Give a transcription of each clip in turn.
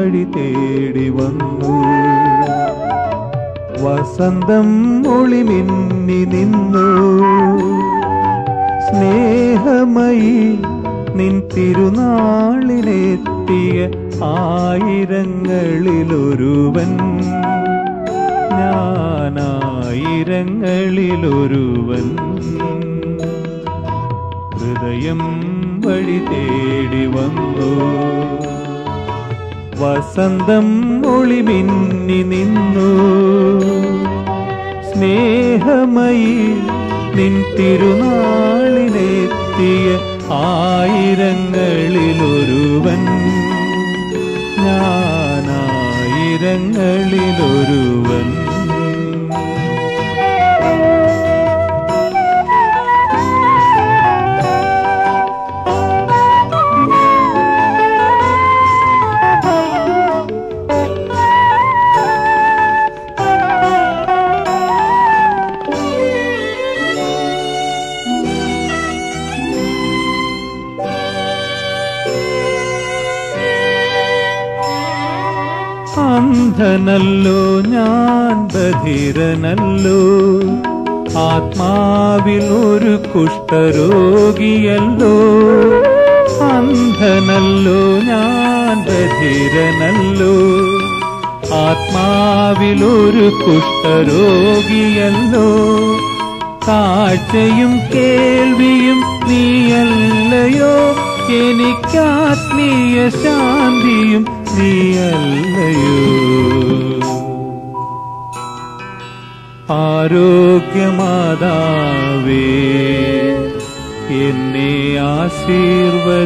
വഴി തേടി വന്നു. വസന്തം ഒളിമിന്നി നിന്നു. സ്നേഹമയി നിൻ തിരുനാളിനെത്തിയ ആയിരങ്ങളിലൊരുവൻ. ഞാനായിരങ്ങളിലൊരുവൻ. ഹൃദയം വഴി തേടി വന്നു. വസന്തം ഒളിമിന്നി നിന്നു. സ്നേഹമയി നിൻ തിരുനാളിനെത്തിയ ആയിരങ്ങളിലൊരുവൻ. ഞാനായിരങ്ങളിലൊരുവൻ. അന്ധനല്ലോ ഞാൻ ബധിരനല്ലോ. ആത്മാവിൽ ഒരു കുഷ്ഠരോഗിയല്ലോ. അന്ധനല്ലോ ഞാൻ ബധിരനല്ലോ. ആത്മാവിൽ ഒരു കുഷ്ഠരോഗിയല്ലോ. കാഴ്ചയും കേൾവിയും നീയല്ലയോ. എനിക്കാത്മീയ ശാന്തിയും നീയല്ലയോ? ആരോഗ്യമാതാവേ എന്നെ ആശീർവദിക്കണമേ.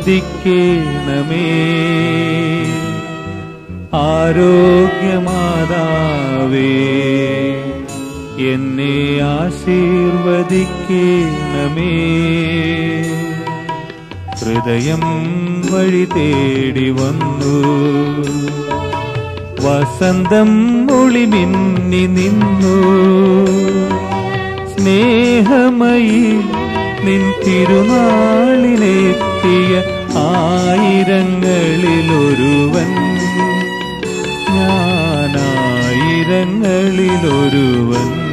ആരോഗ്യമാതാവേ എന്നെ ആശീർവദിക്കണമേ. ഹൃദയം വഴി തേടി വന്നു വസന്തം ഒളിമിന്നി നിന്നു. സ്നേഹമയി നിൻ തിരുനാളിലെത്തിയ ആയിരങ്ങളിലൊരുവൻ. ഞാനായിരങ്ങളിലൊരുവൻ.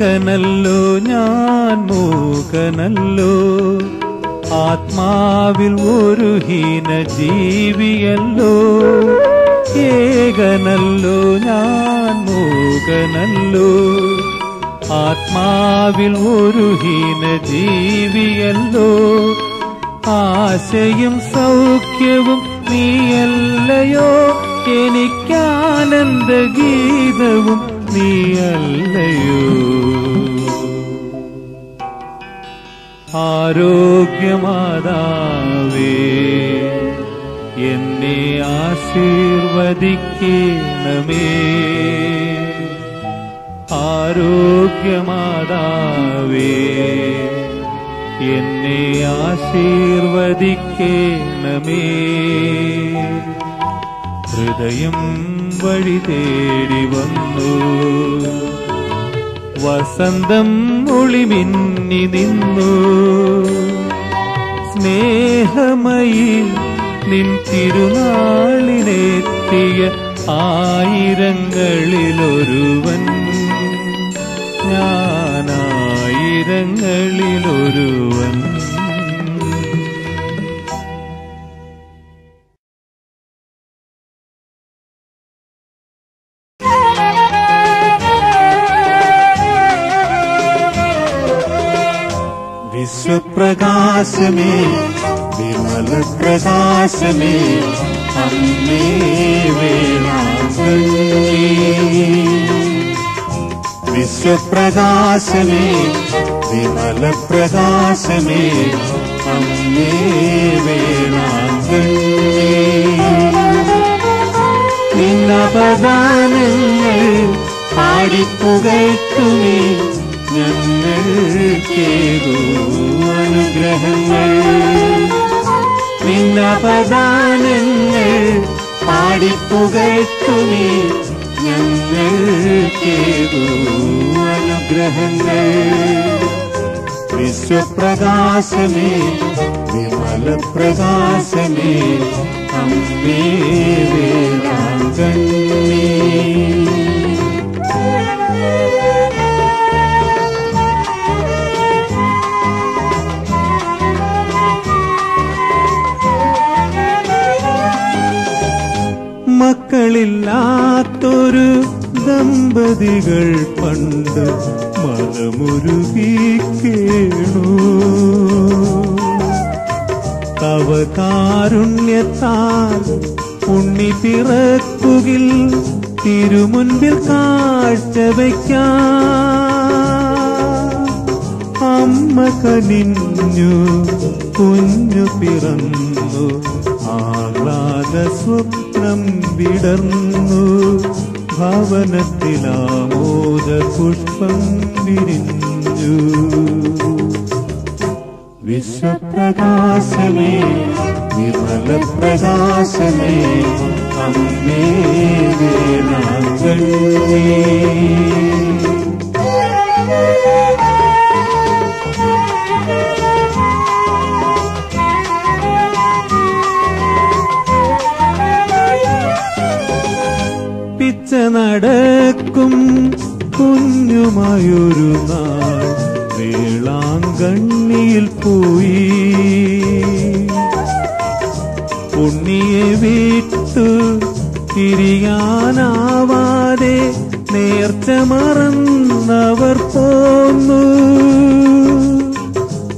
ഏകനല്ലോ ഞാൻ മൂകനല്ലോ. ആത്മാവിൽ ഒരു ഹീന ജീവിയല്ലോ. ഏകനല്ലോ ഞാൻ മൂകനല്ലോ. ആത്മാവിൽ ഒരു ഹീന ജീവിയല്ലോ. ആശയും സൗഖ്യവും നീയല്ലയോ. എനിക്കാനന്ദ ഗീതവും നീയല്ലയോ? ആരോഗ്യമാതാവേ എന്നെ ആശീർവദിക്കണമേ. ആരോഗ്യമാതാവേ എന്നെ ആശീർവദിക്കണമേ. ഹൃദയം വഴി തേടി വന്നു. വസന്തം ഒളിമിന്നി നിന്നു. സ്നേഹമയി നിൻ തിരുനാളിനെത്തിയ ആയിരങ്ങളിലൊരുവൻ. ഞാനായിരങ്ങളിലൊരുവൻ. വിശ്വപ്രകാശമേ വിമല പ്രകാശമേ അമ്മേ വേളാങ്കണ്ണി വിശ്വപ്രകാശമേ വിമല പ്രകാശമേ അമ്മേ വേളാങ്കണ്ണി നിന്നപദാനങ്ങൾ പാടിപ്പുകഴ്ത്തുമേ ഞങ്ങൾക്കേകൂ അനുഗ്രഹങ്ങൾ നിന്നപദാനങ്ങൾ പാടിപ്പുകഴ്ത്തുമേ ഞങ്ങൾക്കേതോ അനുഗ്രഹങ്ങൾ വിശ്വപ്രകാശമേ വിമല പ്രകാശമേ അമ്മേ വേളാങ്കണ്ണേ മക്കളില്ലാത്തൊരു ദമ്പതികൾ പണ്ട് മനമുരുകി കേണു. തവകാരുണ്യത്താൽ ഉണ്ണി പിറക്കുകിൽ തിരുമുൻപിൽ കാഴ്ച വയ്ക്കാം അമ്മ കനിഞ്ഞു കുഞ്ഞു പിറന്നു ആഹ്ലാദ സ്വപ്നം വിടർന്നു. ഭാവനത്തിലാമോദ പുഷ്പം വിരിഞ്ഞു വിശ്വപ്രകാശമേ വിമല പ്രകാശമേ അമ്മേ വേളാങ്കണ്ണേ നടക്കും കുഞ്ഞുമായൊരു നാൾ വേളാങ്കണ്ണിയിൽ പോയി. ഉണ്ണിയെ വിട്ടു തിരിയാനാവാതെ നേർച്ച മറന്നവർ പോന്നു.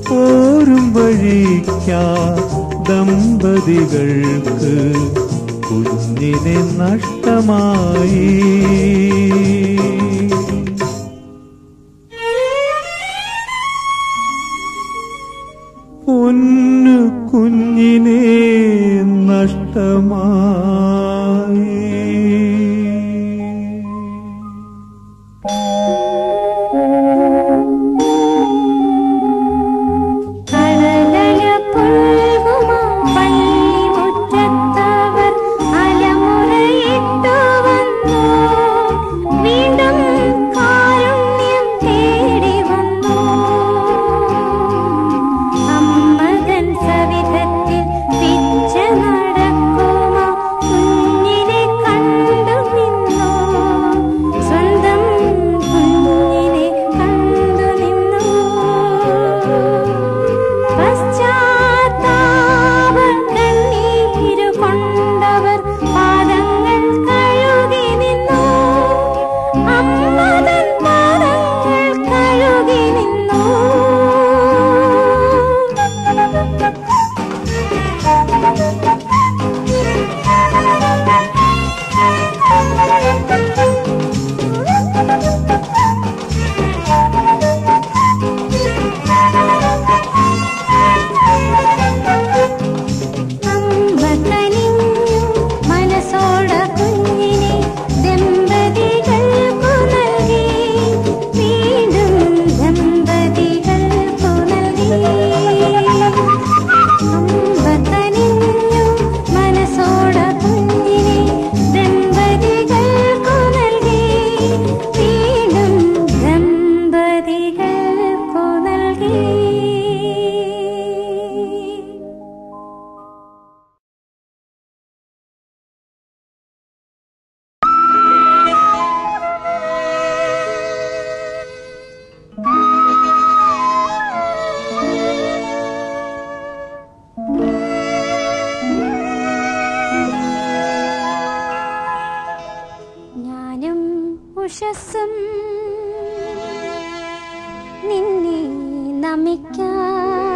പോരും വഴിക്കാ ദമ്പതികൾക്ക് കുഞ്ഞിനെ നഷ്ടമായി പൊന്നു ലോകം നിന്നെ നമിക്കാൻ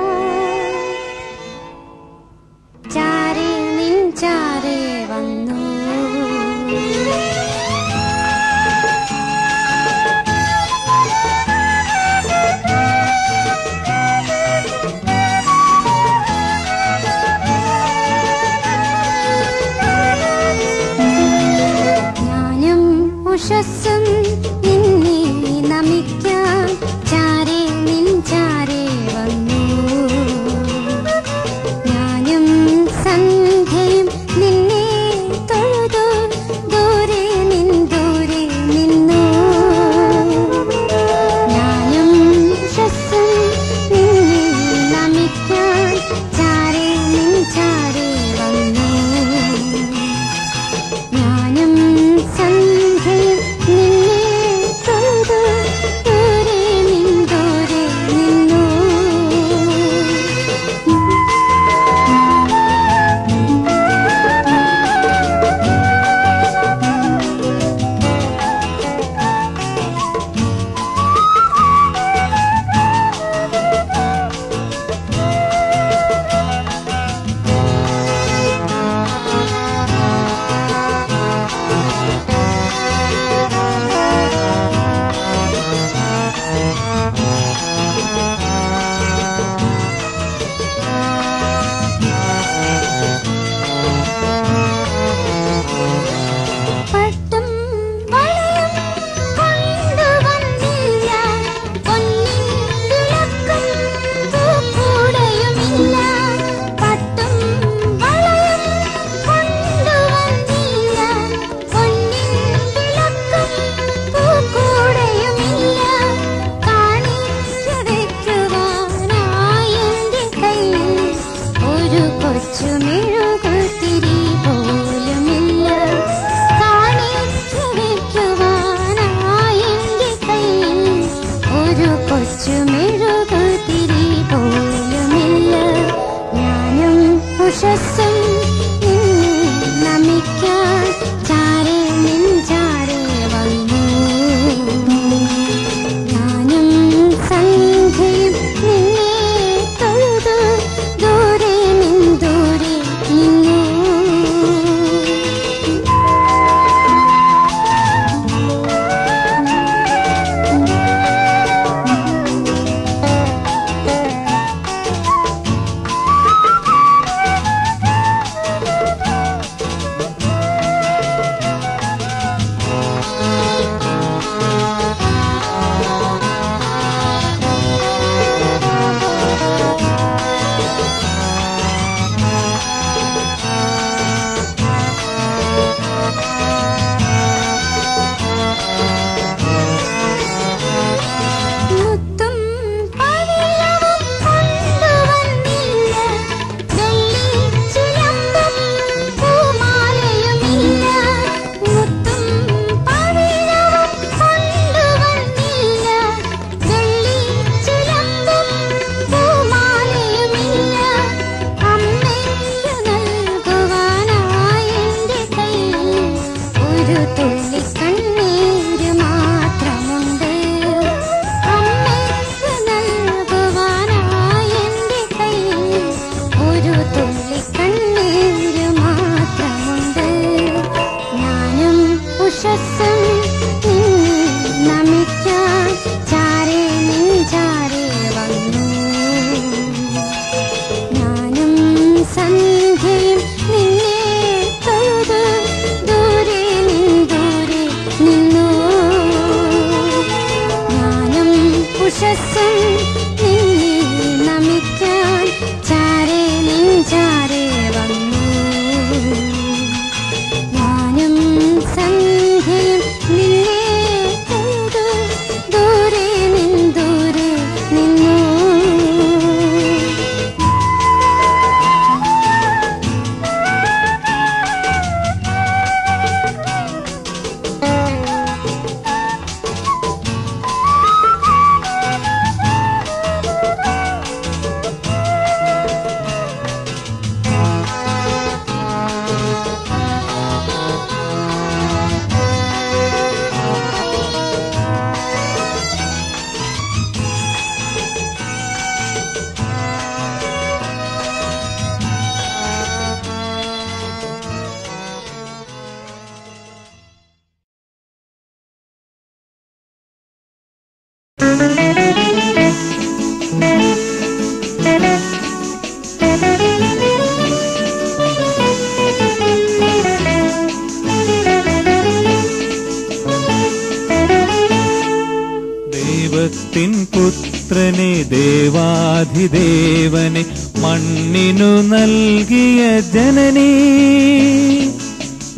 ദേവനെ മണ്ണിനു നൽകിയ ജനനീ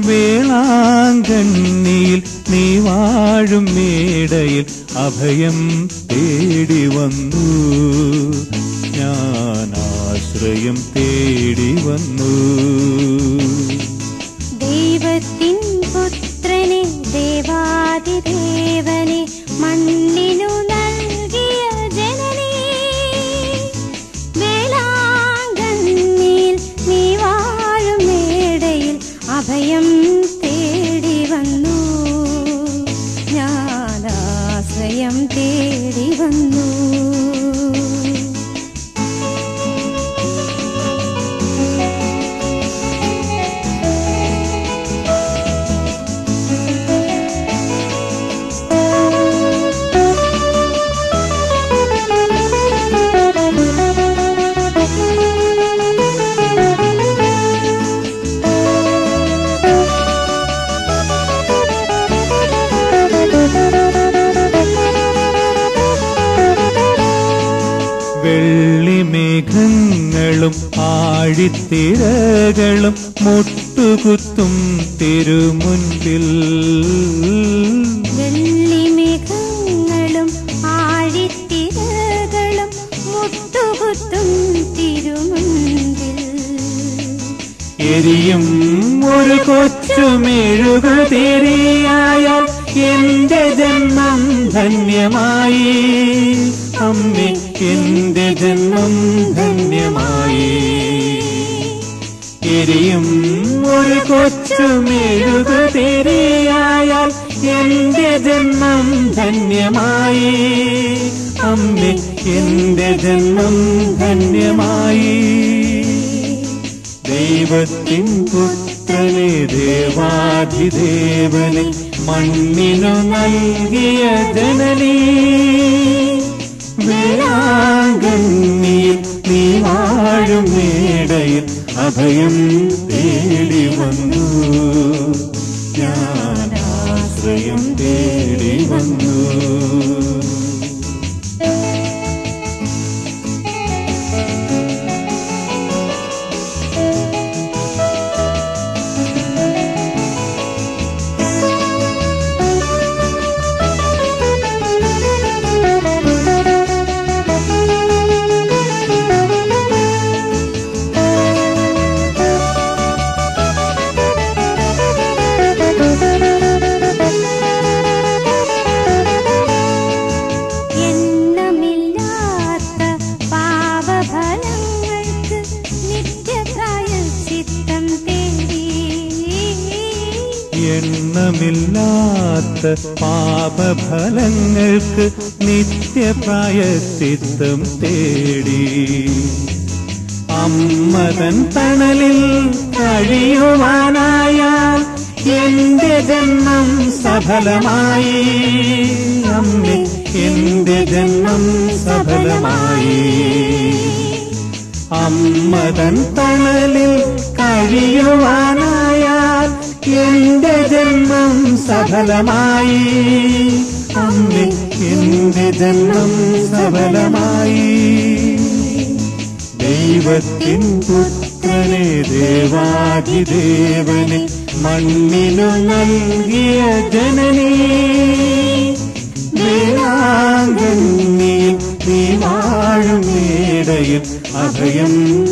വേളാങ്കണ്ണിയിൽ നീ വാഴും മേടയിൽ അഭയം തേടി വന്നു. ഞാൻ ആശ്രയം തേടി വന്നു. തിരകളും മുട്ടുകുത്തും തിരുമുൻപിൽ പ്രായത്തിത്തം തേടി. അമ്മതൻ തണലിൽ കഴിയുവാനായാൽ എന്റെ ജന്മം സഫലമായി. അമ്മേ എന്റെ ജന്മം സഫലമായി. അമ്മതൻ തണലിൽ കഴിയുവാനായാൽ എന്റെ ജന്മം സഫലമായി. നിന്റെ ജന്മം സബലമായി. ദൈവത്തിൻ പുത്രനെ ദേവാധിദേവനെ മണ്ണിനു നൽകിയ ജനനീ. വേളാങ്കണ്ണിയിൽ നീ വാഴും അഭയം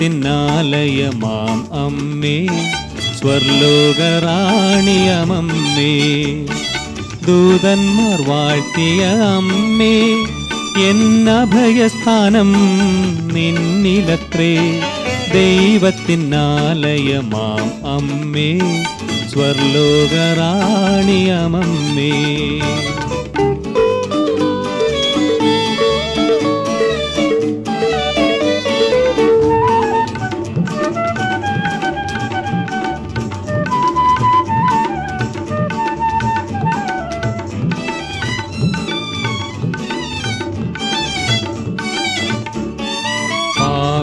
ദൈവത്തിനാലയമാം അമ്മേ സ്വർലോകറാണിയമമ്മേ ദൂതന്മാർ വാഴ്ത്തിയ അമ്മേ എന്നഭയസ്ഥാനം നിന്നിലത്രേ ദൈവത്തിനാലയമാം അമ്മേ സ്വർലോകറാണിയമമ്മേ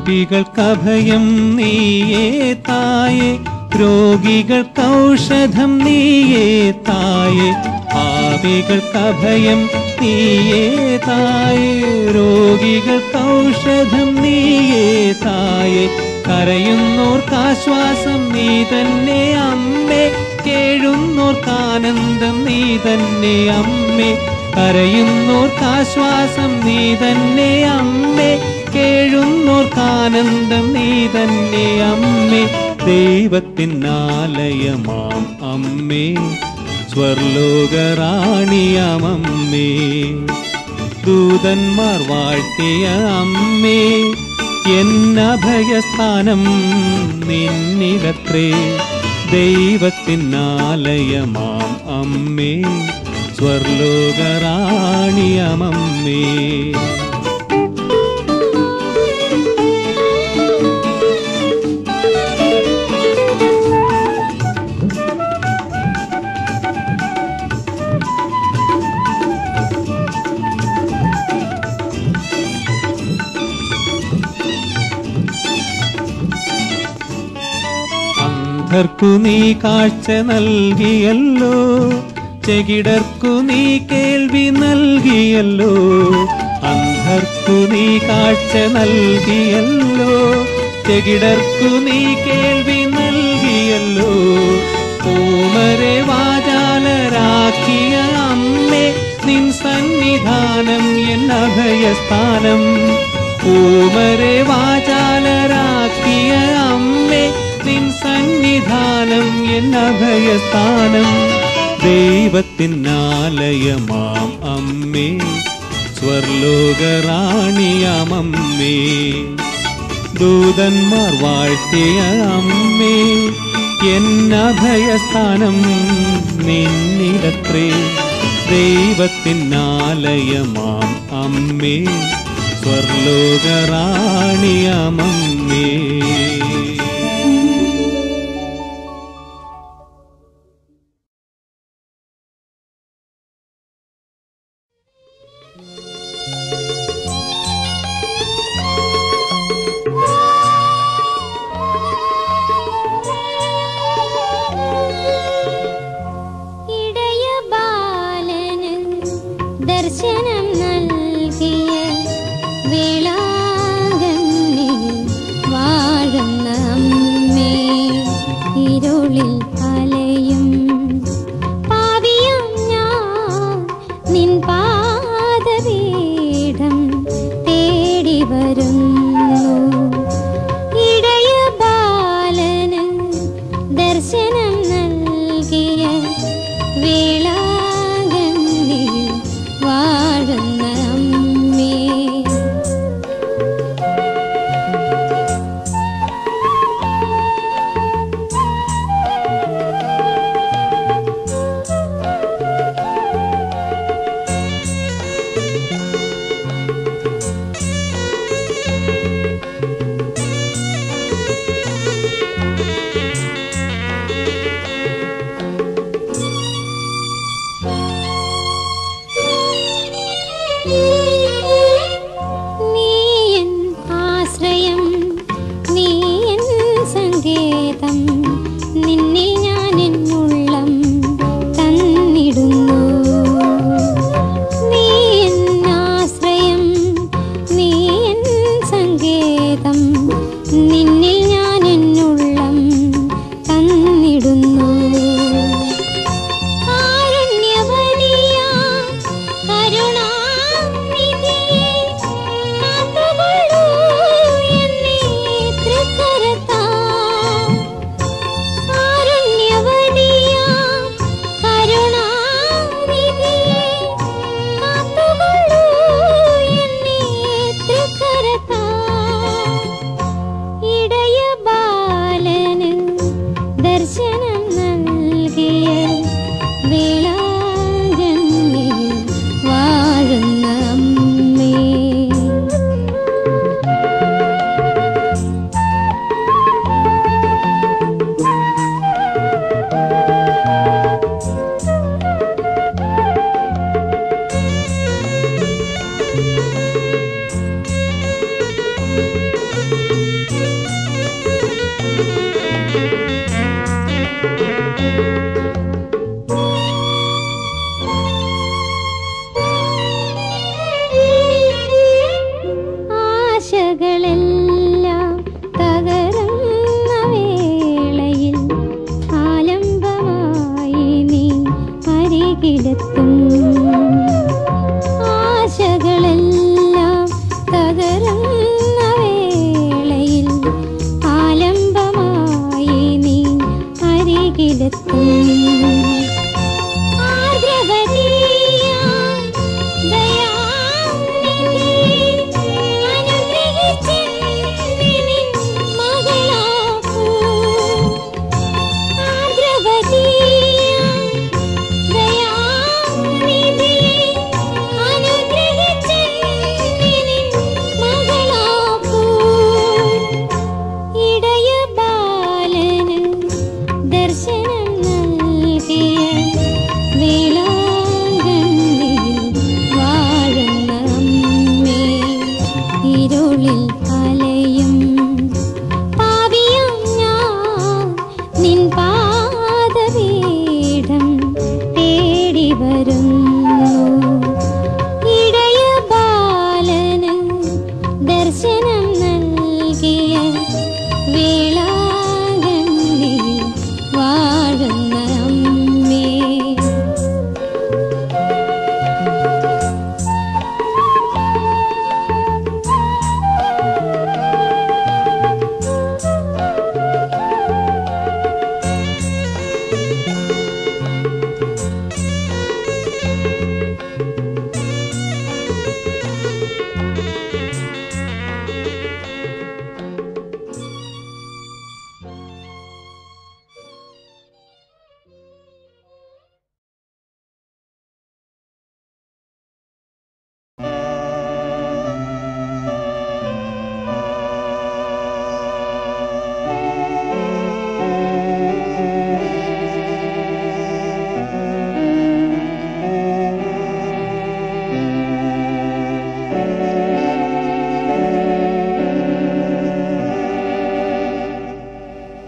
പാപികൾക്കഭയം നീയേ തായേ. രോഗികൾക്കൗഷധം നീയേ തായേ. പാപികൾക്കഭയം നീയേ തായേ. രോഗികൾക്കൗഷധം നീയേ തായേ. കരയുന്നോർക്കാശ്വാസം നീ തന്നെ അമ്മേ. കേഴുന്നോർക്കാനന്ദം നീ തന്നെ അമ്മേ. കരയുന്നോർക്കാശ്വാസം നീ തന്നെ അമ്മേ. കേഴുന്നോർക്കാനന്ദം നീ തന്നെ അമ്മേ. ദൈവത്തിനാലയമാം അമ്മേ. സ്വർലോകറാണിയാമമ്മേ. ദൂതന്മാർ വാഴ്ത്തിയ അമ്മേ. എന്നഭയസ്ഥാനം നിന്നിലത്രേ ദൈവത്തിനാലയമാം അമ്മേ. സ്വർലോകറാണിയമമ്മേ. അന്ധർക്കു നീ കാഴ്ച നൽകിയല്ലോ. ചെകിടർക്കു നീ കേൾവി നൽകിയല്ലോ. അന്ധർക്കു നീ കാഴ്ച നൽകിയല്ലോ. ചെകിടർക്കു നീ കേൾവി നൽകിയല്ലോ. പൂമരെ വാചാലരാക്കിയ അമ്മേ നിൻ സന്നിധാനം എൻ അഭയസ്ഥാനം. പൂമരെ വാചാലരാക്കിയ അമ്മേ നിൻ സന്നിധാനം എൻ അഭയസ്ഥാനം ദൈവത്തിനാലയമാം അമ്മേ സ്വർലോകറാണിയാമമ്മേ ദൂതന്മാർ വാഴ്ത്തിയ അമ്മേ എന്നഭയസ്ഥാനം നിന്നിടത്രേ ദൈവത്തിനാലയമാം അമ്മേ സ്വർലോകറാണിയാമമ്മേ ഇടയ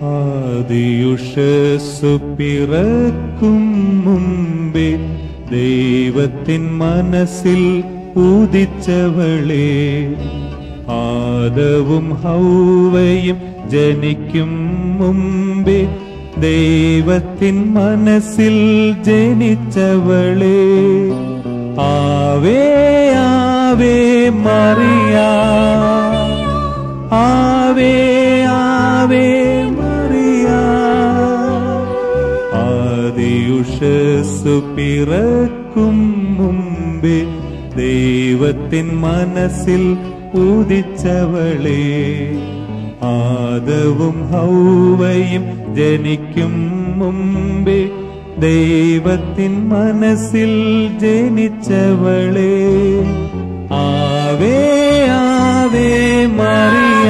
ആദിയുഷസ്സു പിറക്കും മുമ്പേ ദൈവത്തിൻ മനസ്സിൽ ഉദിച്ചവളെ. ആദവും ഹൗവയും ജനിക്കും മുമ്പേ ദൈവത്തിൻ മനസ്സിൽ ജനിച്ചവളെ. ആവേ ആവേ മറിയാ. ആവേ ആവേ. ആദിയുഷസ്സു പിറക്കും മുമ്പേ ദൈവത്തിൻ മനസ്സിൽ ഉദിച്ചവളെ. ആദവും ഹൗവയും ജനിക്കും മുമ്പേ ദൈവത്തിൻ മനസ്സിൽ ജനിച്ചവളെ. ആവേ ആവേ മറിയ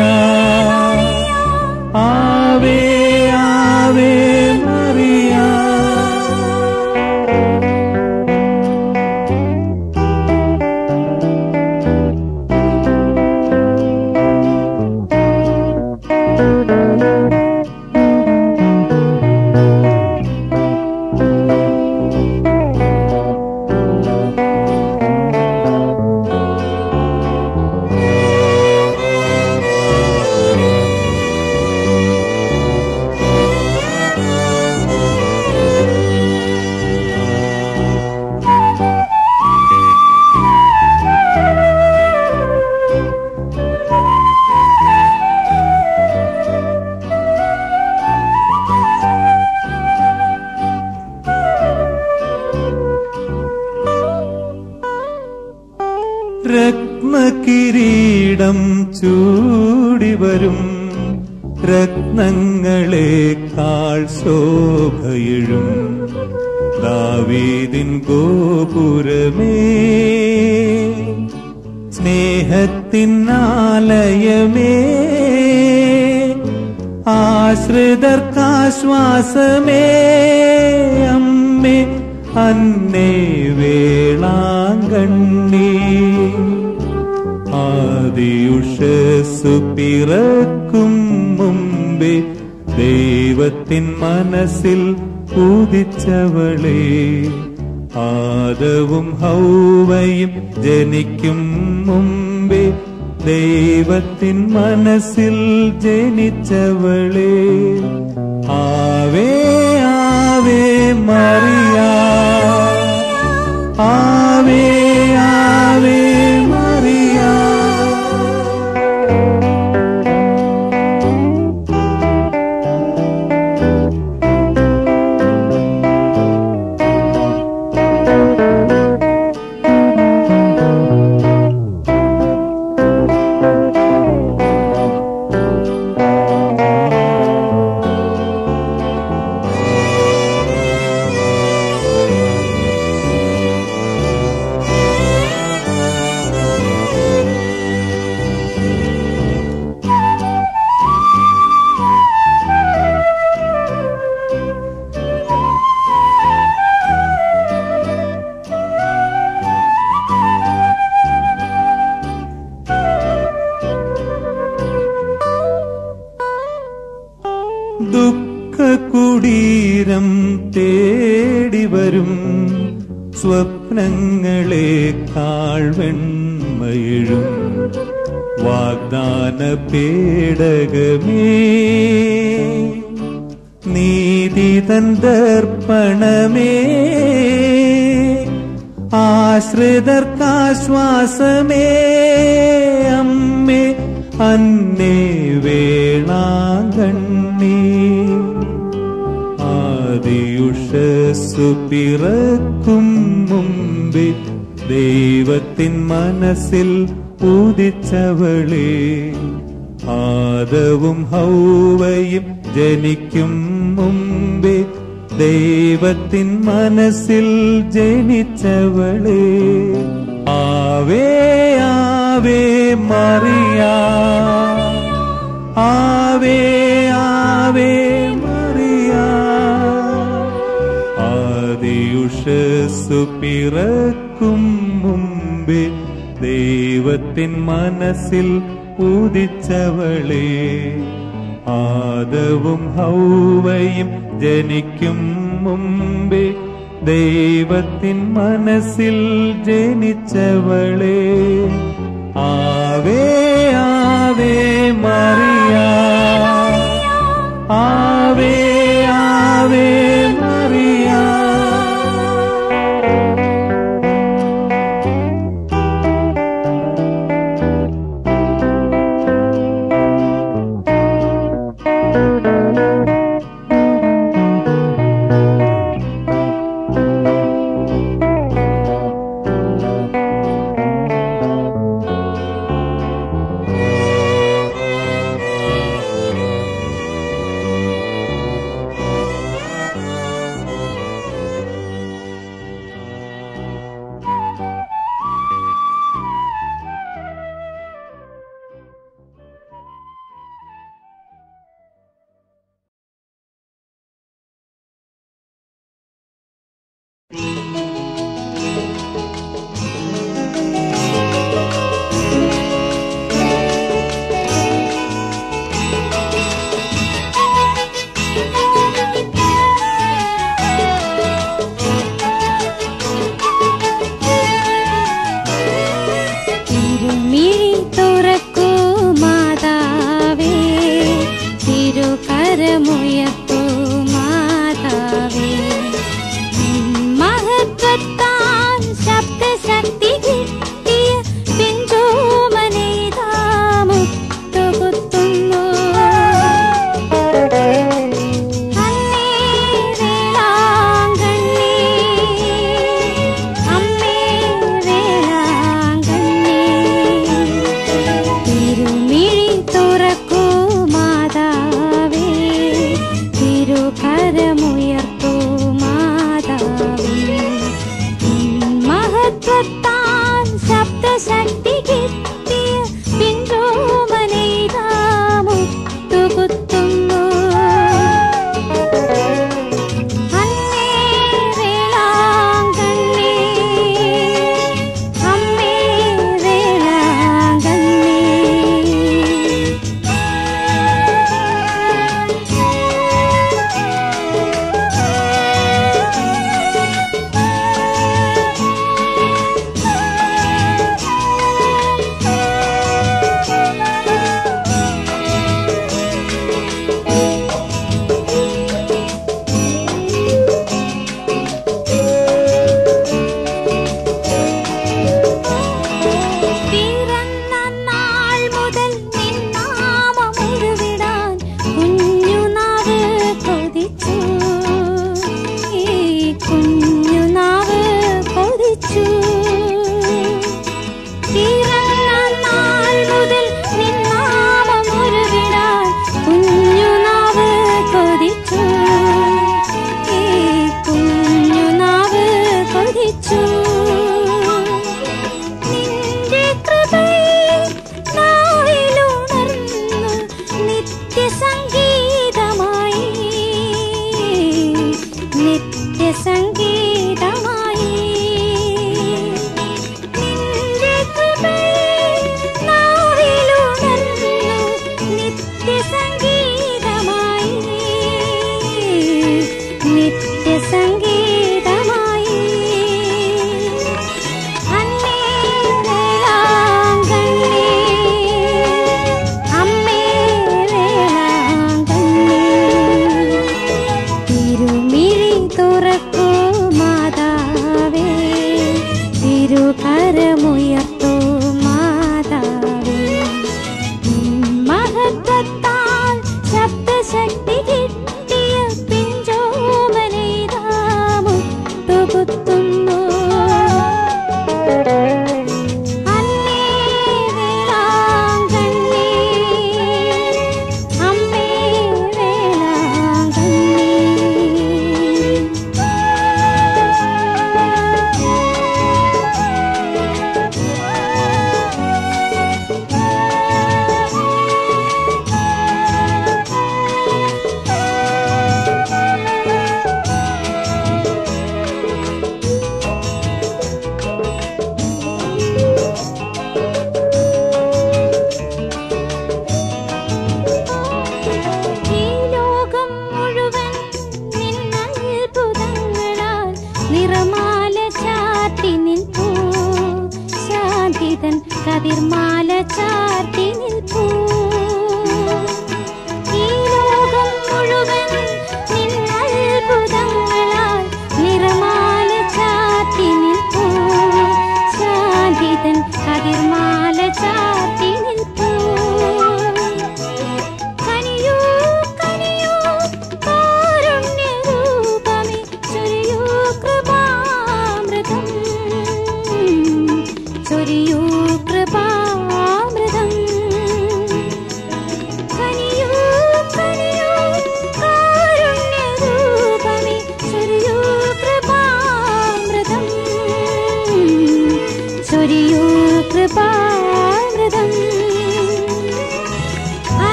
ആശ്രിതർക്കാശ്വാസമേ അമ്മേ അന്നേ വേളാങ്കണ്ണി. ആദിയുഷസ്സു പിറക്കും മുമ്പേ ദൈവത്തിൻ മനസ്സിൽ ഉദിച്ചവളെ ആദവും ഹൗവയും ജനിക്കും ദൈവത്തിൻ മനസ്സിൽ ജനിച്ചവളെ. ആവേ ആവേ മറിയ. ആവേ ആവേ മനസ്സിൽ പൂതിച്ചവളെ ആദവും ഹൗവയും ജനിക്കും മുമ്പേ ദൈവത്തിൻ മനസ്സിൽ ജനിച്ചവളെ ആവേ ആവേ മറിയ ആവേ ആവേ മറിയ ആദിയുഷസ്സു പിറക്കും മുമ്പേ ദൈവത്തിൻ മനസ്സിൽ ഉദിച്ചവളേ. ആദവും ഹൗവയും ജനിക്കും മുമ്പേ ദൈവത്തിൻ മനസ്സിൽ ജനിച്ചവളേ. ആവേ ആവേ മറിയ. ആവേ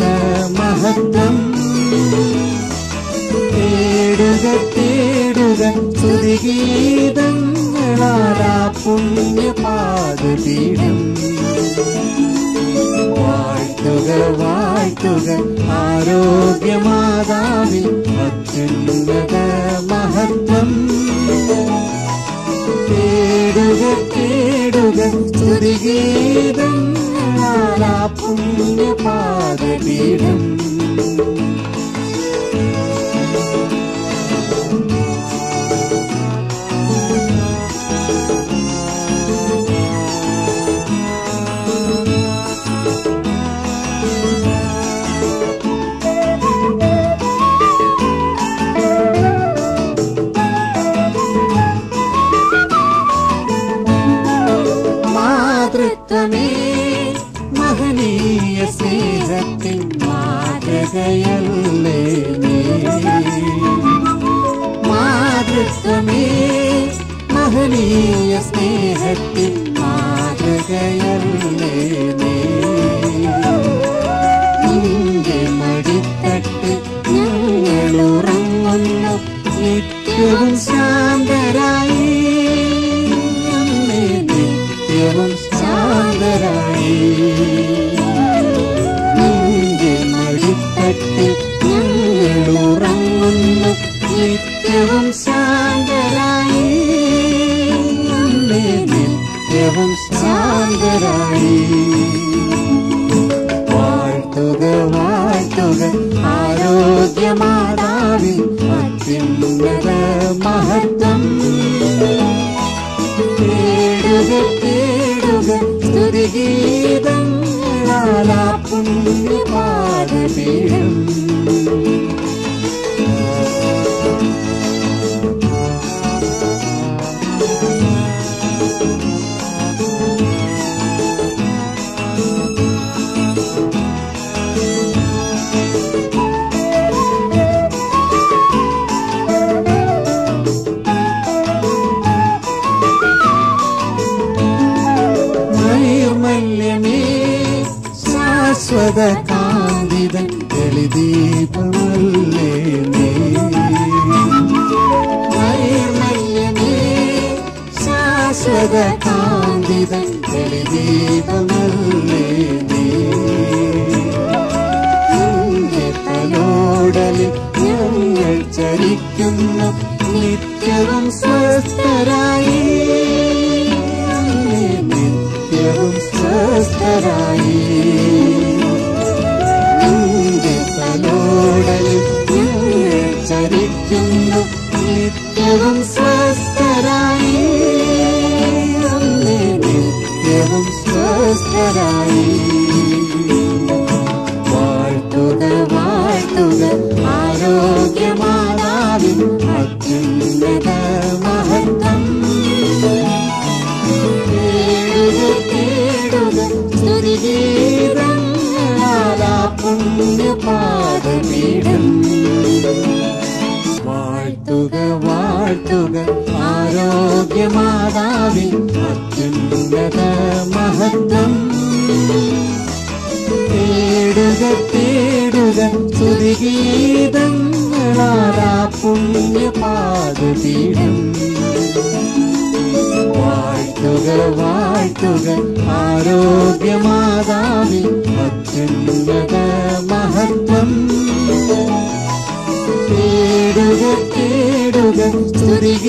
പരമ മഹത്വം. തേടുക തേടുക സ്തുതിഗീതങ്ങളാലാ പുണ്യപാദപീഠം. വാഴ്ത്തുക വാഴ്ത്തുക ആരോഗ്യമാതാവിൽ അത്യുന്നത മഹത്വം. തേടുക തേടുക സ്തുതിഗീതങ്ങളാലാ നിന്റെ പാദപീഠം Madre, Madre, Madre, Madre, Madre, Madre, Madre, Madre, Yolun മകൻ സ്തുതിഗീതങ്ങളാലാ പുണ്യപാദപീഠം വാഴ്ത്തുക വാഴ്ത്തുക ആരോഗ്യമാതാവിൽ അത്യുന്നത മഹത്വം. തേടുക തേടുക സ്തുതിഗീതങ്ങളാലാ